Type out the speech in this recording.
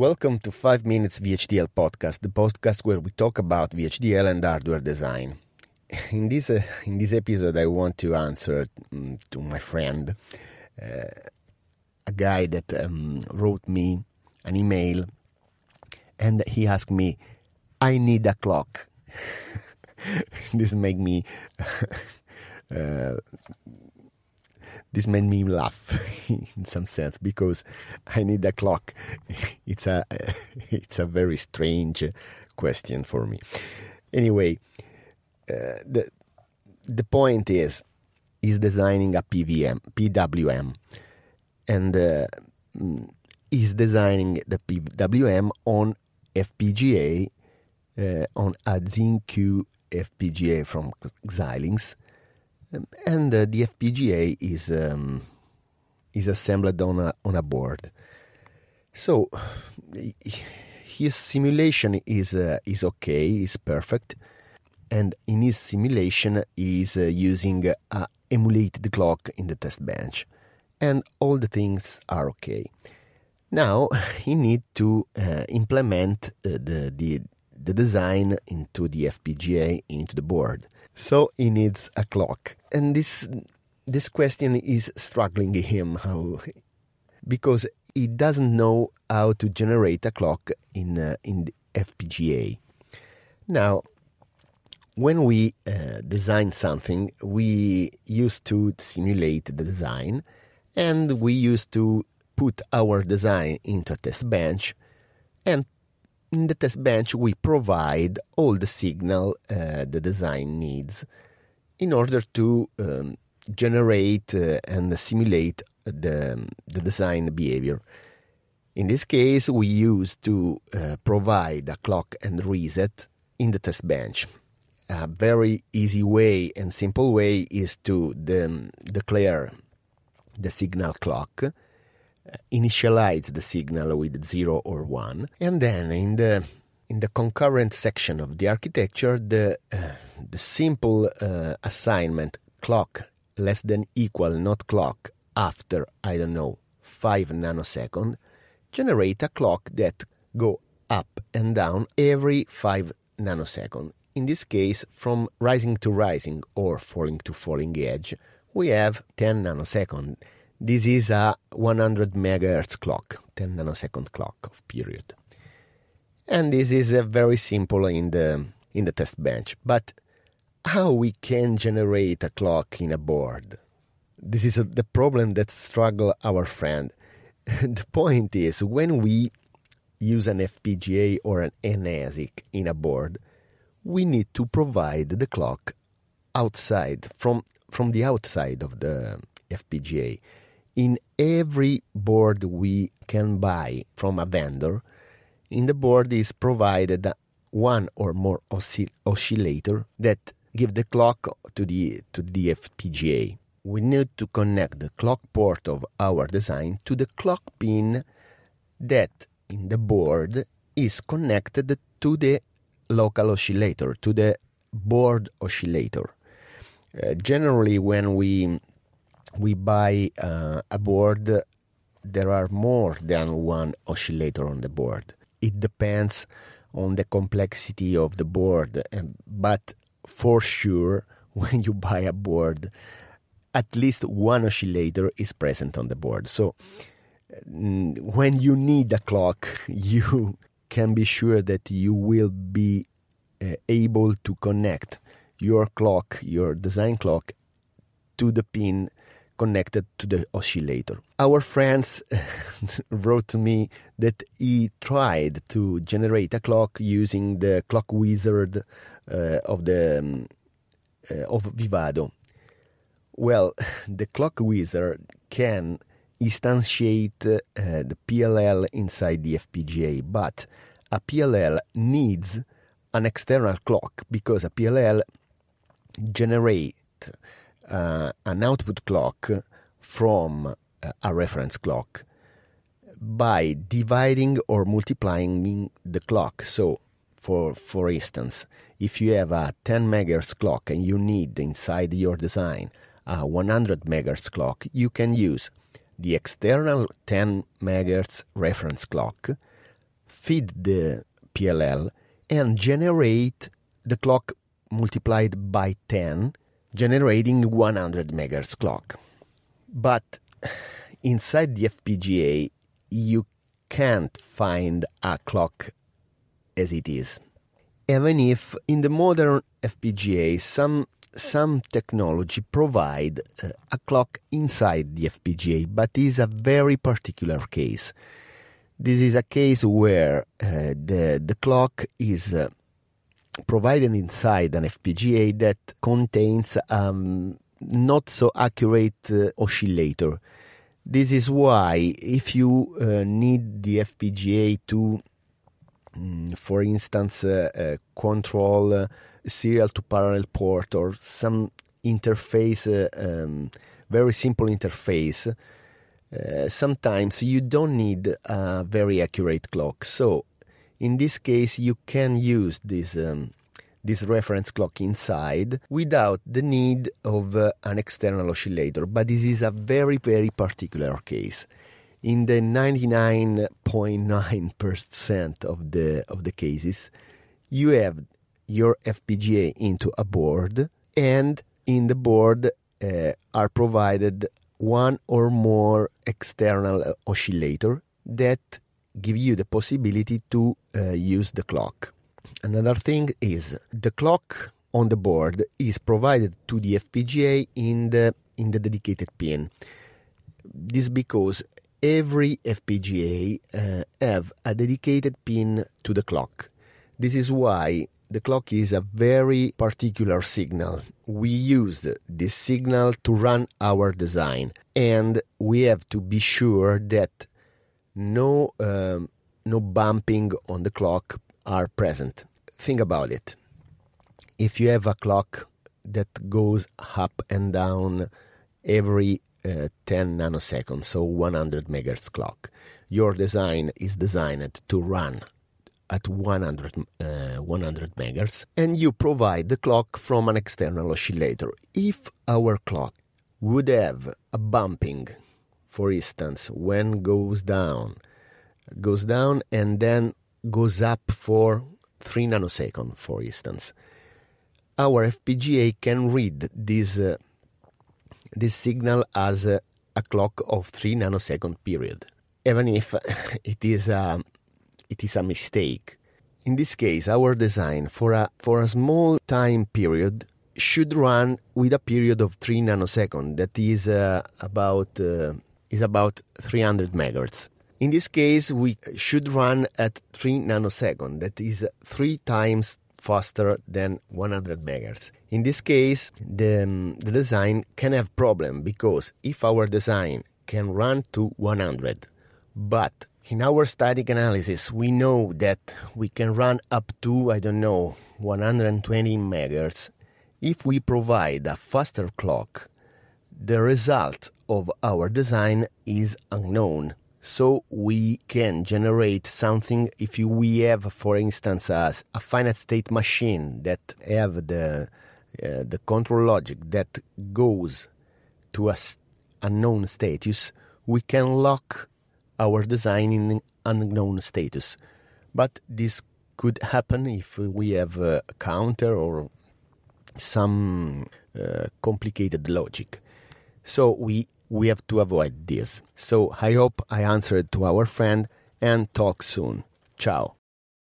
Welcome to 5 Minutes VHDL podcast, the podcast where we talk about VHDL and hardware design. In this, uh, in this episode, I want to answer um, to my friend, uh, a guy that um, wrote me an email and he asked me, I need a clock. this made me uh, this made me laugh in some sense because I need a clock. It's a it's a very strange question for me. Anyway, uh, the the point is is designing a PVM PWM and uh, is designing the PWM on FPGA uh, on a Zynq FPGA from Xilinx and uh, the FPGA is um, is assembled on a on a board. So his simulation is uh, is okay, is perfect, and in his simulation is uh, using a emulated clock in the test bench, and all the things are okay. Now he need to uh, implement uh, the the the design into the FPGA into the board. So he needs a clock. And this this question is struggling him how because he doesn't know how to generate a clock in uh, in the FPGA. Now, when we uh, design something, we used to simulate the design and we used to put our design into a test bench and in the test bench, we provide all the signal uh, the design needs in order to um, generate uh, and simulate the, the design behavior. In this case, we use to uh, provide a clock and reset in the test bench. A very easy way and simple way is to de- declare the signal clock initialize the signal with 0 or 1 and then in the in the concurrent section of the architecture the uh, the simple uh, assignment clock less than equal not clock after i don't know 5 nanosecond generate a clock that go up and down every 5 nanosecond. In this case from rising to rising or falling to falling edge we have 10 nanosecond this is a 100 megahertz clock, 10 nanosecond clock of period. And this is uh, very simple in the in the test bench. But how we can generate a clock in a board? This is a, the problem that struggle our friend. the point is when we use an FPGA or an ASIC in a board, we need to provide the clock outside from from the outside of the FPGA in every board we can buy from a vendor, in the board is provided one or more oscill- oscillator that give the clock to the to the FPGA. We need to connect the clock port of our design to the clock pin that in the board is connected to the local oscillator, to the board oscillator. Uh, generally, when we we buy uh, a board, there are more than one oscillator on the board. It depends on the complexity of the board, but for sure, when you buy a board, at least one oscillator is present on the board. So mm, when you need a clock, you can be sure that you will be uh, able to connect your clock, your design clock, to the pin connected to the oscillator. Our friends wrote to me that he tried to generate a clock using the clock wizard uh, of the um, uh, of Vivado. Well, the clock wizard can instantiate uh, the PLL inside the FPGA, but a PLL needs an external clock because a PLL generate uh, an output clock from uh, a reference clock by dividing or multiplying the clock. So, for for instance, if you have a 10 megahertz clock and you need inside your design a 100 megahertz clock, you can use the external 10 megahertz reference clock feed the PLL and generate the clock multiplied by 10, generating 100 megahertz clock. But inside the FPGA, you can't find a clock as it is. Even if in the modern FPGA some some technology provide uh, a clock inside the FPGA, but is a very particular case. This is a case where uh, the the clock is uh, provided inside an FPGA that contains um, not so accurate uh, oscillator. This is why if you uh, need the FPGA to, mm, for instance, uh, uh, control uh, serial to parallel port or some interface, uh, um, very simple interface, sometimes you don't need a very accurate clock. So in this case, you can use this um, this reference clock inside without the need of uh, an external oscillator. But this is a very, very particular case. In the 99.9% of the of the cases, you have your FPGA into a board, and in the board uh, are provided one or more external uh, oscillator that give you the possibility to uh, use the clock. Another thing is the clock on the board is provided to the FPGA in the in the dedicated pin. This because every FPGA uh, have a dedicated pin to the clock. This is why the clock is a very particular signal. We use this signal to run our design, and we have to be sure that no um, no bumping on the clock are present. Think about it. If you have a clock that goes up and down every uh, 10 nanoseconds, so 100 megahertz clock, your design is designed to run at 100, uh, 100 megahertz, and you provide the clock from an external oscillator. If our clock would have a bumping, for instance, when goes down, goes down and then goes up for 3 nanoseconds, for instance. Our FPGA can read this, uh, this signal as a, a, clock of 3 nanosecond period, even if it is a, it is a mistake. In this case, our design for a, for a small time period should run with a period of 3 nanoseconds, that is uh, about, uh, is about 300 megahertz. In this case, we should run at 3 nanoseconds, that is three times faster than 100 megahertz. In this case, the, um, the design can have problem because if our design can run to 100, but in our static analysis, we know that we can run up to, I don't know, 120 megahertz. If we provide a faster clock, the result of our design is unknown. So we can generate something if we have for instance a, a finite state machine that have the uh, the control logic that goes to a unknown status we can lock our design in unknown status. But this could happen if we have a counter or some uh, complicated logic. So we we have to avoid this. So I hope I answered to our friend and talk soon. Ciao.